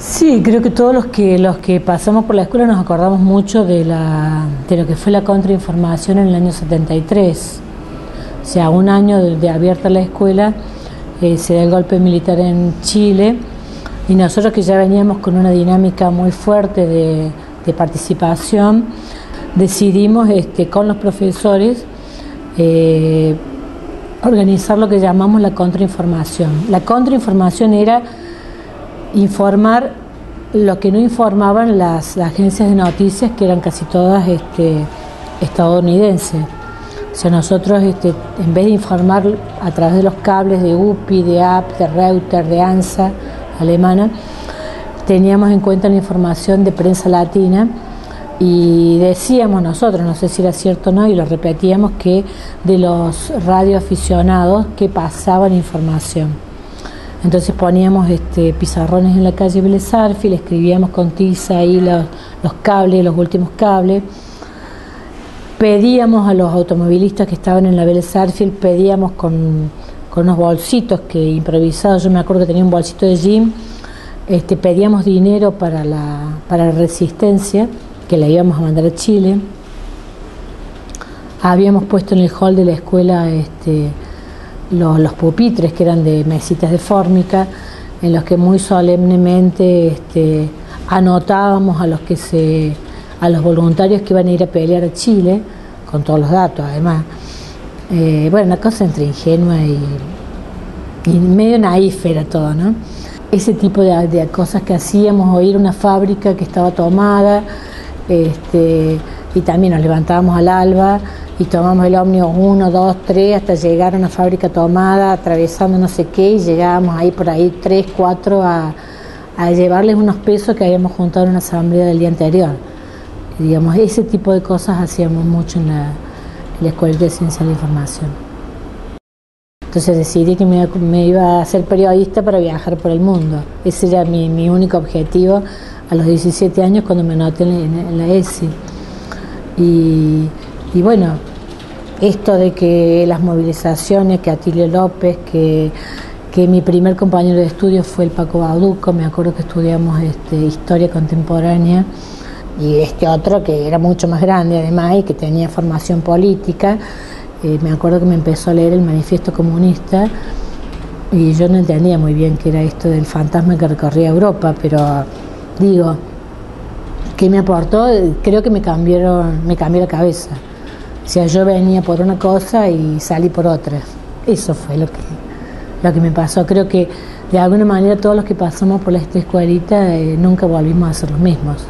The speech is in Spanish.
Sí, creo que todos los que los que pasamos por la escuela nos acordamos mucho de, la, de lo que fue la contrainformación en el año 73. O sea, un año de, abierta la escuela, eh, se da el golpe militar en Chile y nosotros que ya veníamos con una dinámica muy fuerte de, participación, decidimos este, con los profesores eh, organizar lo que llamamos la contrainformación. La contrainformación era informar lo que no informaban las, agencias de noticias, que eran casi todas este, estadounidenses. O sea, nosotros, este, en vez de informar a través de los cables de UPI, de AP, de Reuters, de ANSA, alemana, teníamos en cuenta la información de prensa latina y decíamos nosotros, no sé si era cierto o no, y lo repetíamos, que de los radioaficionados que pasaban información. Entonces poníamos este, pizarrones en la calle Vélez le escribíamos con tiza ahí los, cables, los últimos cables. Pedíamos a los automovilistas que estaban en la Vélez pedíamos con, unos bolsitos que improvisados, yo me acuerdo que tenía un bolsito de gym, este, pedíamos dinero para la, para la resistencia, que la íbamos a mandar a Chile. Habíamos puesto en el hall de la escuela este, los, pupitres que eran de mesitas de fórmica, en los que muy solemnemente este, anotábamos a los que se, a los voluntarios que iban a ir a pelear a Chile, con todos los datos además. Eh, bueno, una cosa entre ingenua y, medio naif era todo, ¿no? Ese tipo de, cosas que hacíamos, oír una fábrica que estaba tomada, este, y también nos levantábamos al alba y tomamos el ómnibus 1, 2, 3 hasta llegar a una fábrica tomada, atravesando no sé qué y llegábamos ahí por ahí 3, 4 a, llevarles unos pesos que habíamos juntado en una asamblea del día anterior. digamos, ese tipo de cosas hacíamos mucho en la, Escuela de Ciencia de la Información. Entonces decidí que me, iba a ser periodista para viajar por el mundo. Ese era mi, único objetivo a los 17 años cuando me anoté en, la ESI. Y, y bueno, esto de que las movilizaciones, que Atilio López, que, mi primer compañero de estudio fue el Paco Bauduco, me acuerdo que estudiamos este, historia contemporánea, y este otro que era mucho más grande además y que tenía formación política, eh, me acuerdo que me empezó a leer el manifiesto comunista y yo no entendía muy bien qué era esto del fantasma que recorría Europa, pero digo, ¿qué me aportó? Creo que me cambiaron, me cambió la cabeza. O sea, yo venía por una cosa y salí por otra. Eso fue lo que, lo que me pasó. Creo que de alguna manera todos los que pasamos por esta escuelita eh, nunca volvimos a ser los mismos.